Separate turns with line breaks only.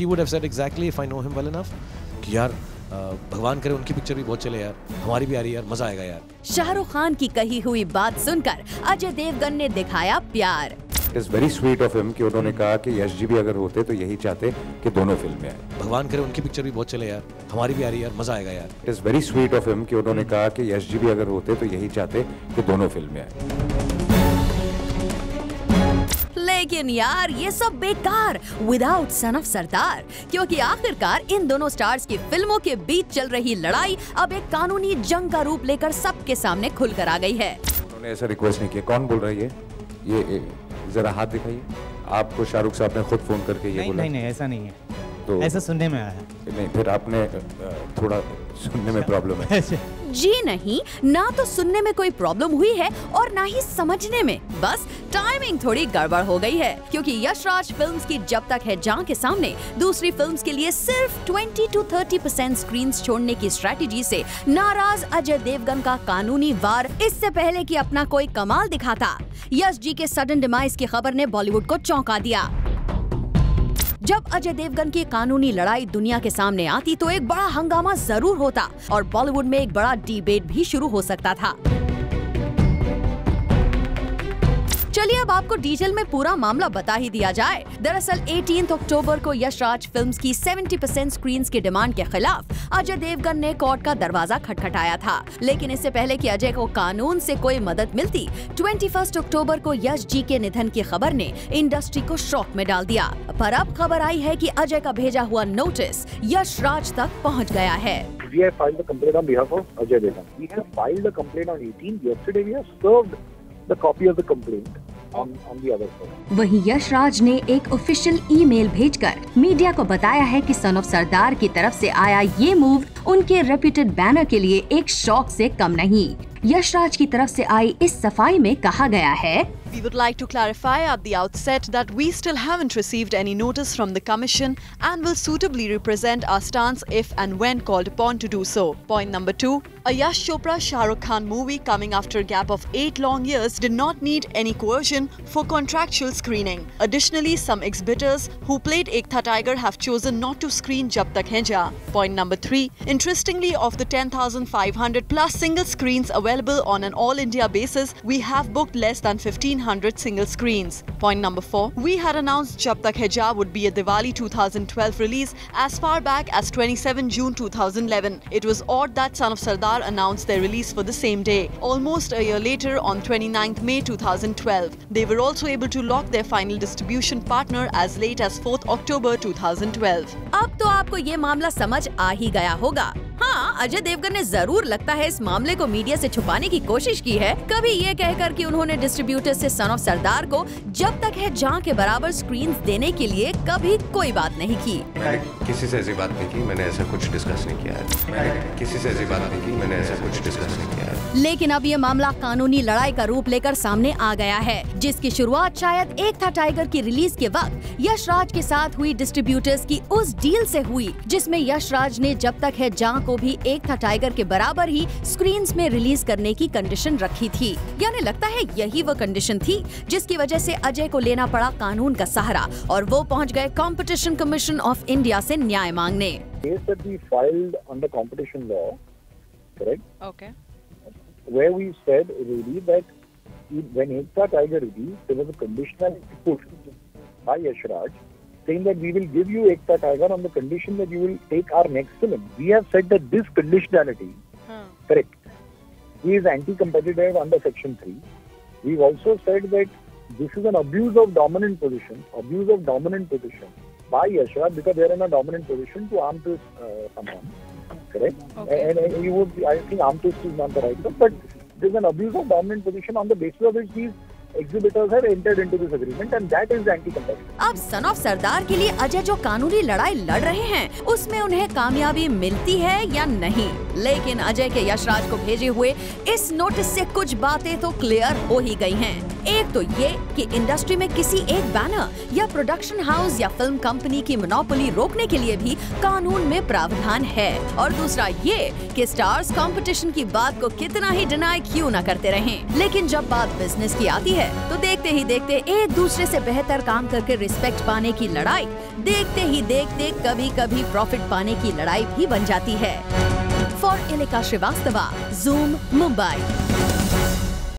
He would have said exactly if I know him well enough कि यार भगवान करे उनकी पिक्चर भी बहुत चले यार। हमारी भी आ रही है यार मज़ा आएगा यार।
शाहरुख खान की कही हुई बात सुनकर अजय देवगन ने दिखाया प्यार।
It is very sweet of him कि उन्होंने कहा कि यश जी भी अगर होते तो यही चाहते कि दोनों फ़िल्में आए।
भगवान करे उनकी पिक्चर भी बहुत चले यार। हमारी भी आ रही है यार मज़ा आएगा यार।
It is very sweet of him कि उन्होंने कहा कि यश जी भी अगर होते तो यही चाहते कि दोनों फ़िल्में आए।
लेकिन यार ये सब बेकार विदाउट सन ऑफ़ सरदार क्योंकि आखिरकार इन दोनों स्टार्स की फ़िल्मों के बीच चल रही लड़ाई अब एक कानूनी जंग का रूप लेकर सबके सामने खुलकर आ गई है।
उन्होंने ऐसा रिक्वेस्ट नहीं किया। कौन बोल रहा है ये? जरा हाथ दिखाइए। आपको शाहरुख साहब ने खुद फ़ोन करके ये
नहीं
बोला।
नहीं नहीं ऐसा नहीं है।
तो
ऐसा सुनने में आया
नहीं फिर आपने थोड़ा सुनने में प्रॉब्लम है।
है
जी नहीं, ना तो सुनने में कोई प्रॉब्लम हुई है और ना ही समझने में। बस टाइमिंग थोड़ी गड़बड़ हो गई है, क्योंकि यशराज फिल्म्स की जब तक है जहाँ के सामने, दूसरी फिल्म्स के लिए सिर्फ़ 20 टू 30 परसेंट स्क्रीन छोड़ने की स्ट्रेटेजी से नाराज़ अजय देवगन का कानूनी वार इससे पहले कि अपना कोई कमाल दिखाता। यश जी के सडन डिमाइस की खबर ने बॉलीवुड को चौंका दिया। जब अजय देवगन की कानूनी लड़ाई दुनिया के सामने आती तो एक बड़ा हंगामा ज़रूर होता और बॉलीवुड में एक बड़ा डिबेट भी शुरू हो सकता था। चलिए अब आपको डीजल में पूरा मामला बता ही दिया जाए दरअसल 18 अक्टूबर को यशराज फिल्म्स की 70 परसेंट स्क्रीन की डिमांड के खिलाफ अजय देवगन ने कोर्ट का दरवाज़ा खटखटाया था लेकिन इससे पहले कि अजय को कानून से कोई मदद मिलती 21 अक्टूबर को यश जी के निधन की खबर ने इंडस्ट्री को शॉक में डाल दिया पर अब खबर आई है की अजय का भेजा हुआ नोटिस यश राज तक पहुँच गया है
we have filed the complaint on behalf of Ajay Devgan. We have filed the complaint on 18th. Yesterday we have served the copy of the complaint on, Yash Raj
वहीं ने एक ऑफिशियल ईमेल भेजकर मीडिया को बताया है कि सन ऑफ़ सरदार की तरफ़ से आया ये मूव उनके रेप्यूटेड बैनर के लिए एक शौक से कम नहीं। यशराज की तरफ़ से आई इस सफ़ाई में कहा गया है
We would like to clarify at the outset that we still haven't received any notice from the Commission and will suitably represent our stance if and when called upon to do so. Point number two A Yash Chopra Shah Rukh Khan movie coming after a gap of eight long years did not need any coercion for contractual screening. Additionally, some exhibitors who played Ekta Tiger have chosen not to screen Jab Tak Hai Ja. Point number three Interestingly, of the 10,500 plus single screens available on an all India basis, we have booked less than 1500 single screens. Point number four We had announced Jab Tak Hai Ja would be a Diwali 2012 release as far back as 27 June 2011. It was odd that Son of Sardar announced their release for the same day, almost a year later on 29th May 2012. They were also able to lock their final distribution partner as late as 4th October 2012.
अब तो आपको ये मामला समझ आ ही गया होगा हाँ अजय देवगन ने ज़रूर लगता है इस मामले को मीडिया से छुपाने की कोशिश की है। कभी ये कहकर कि उन्होंने डिस्ट्रीब्यूटर से सन ऑफ़ सरदार को जब तक है जहाँ के बराबर स्क्रीन देने के लिए कभी कोई बात नहीं की।
किसी से ऐसी बात नहीं की मैंने ऐसा कुछ डिस्कस नहीं किया है। किसी से ऐसी बात नहीं की मैंने ऐसा कुछ डिस्कस नहीं किया है।
लेकिन अब ये मामला कानूनी लड़ाई का रूप लेकर सामने आ गया है जिसकी शुरुआत शायद एक था टाइगर की रिलीज़ के वक्त। यशराज के साथ हुई डिस्ट्रीब्यूटर्स की उस डील से हुई जिसमें यशराज ने जब तक है जहाँ को भी एक था टाइगर के बराबर ही स्क्रीन में रिलीज़ करने की कंडीशन रखी थी। यानी लगता है यही वो कंडीशन थी जिसकी वजह ऐसी अजय को लेना पड़ा कानून का सहारा और वो पहुँच गए कॉम्पिटिशन कमीशन ऑफ़ इंडिया ऐसी न्याय मांगने।
By Ashraj saying that we will give you Ekta Tiger on the condition that you will take our next film. We have said that this conditionality, correct, is anti-competitive under Section 3. We've also said that this is an abuse of dominant position, abuse of dominant position by Yashraj because they're in a dominant position to arm twist uh, someone, correct? And, and you would, I think arm twist is not the right word, but there's an abuse of dominant position on the basis of which these exhibitors have entered into this agreement and that is anti-competitive.
अब सन of सरदार के लिए अजय जो कानूनी लड़ाई लड़ रहे हैं, उसमें उन्हें कामयाबी मिलती है या नहीं लेकिन अजय के यशराज को भेजे हुए इस नोटिस से कुछ बातें तो क्लियर हो ही गई हैं। एक तो ये कि इंडस्ट्री में किसी एक बैनर या प्रोडक्शन हाउस या फ़िल्म कंपनी की मोनोपोली रोकने के लिए भी कानून में प्रावधान है। और दूसरा ये कि स्टार्स कंपटीशन की बात को कितना ही डिनाई क्यों न करते रहें। लेकिन जब बात बिज़नेस की आती है तो देखते ही देखते एक दूसरे से बेहतर काम करके रिस्पेक्ट पाने की लड़ाई, देखते ही देखते कभी कभी प्रॉफिट पाने की लड़ाई भी बन जाती है। For Ilika Srivastava zoom Mumbai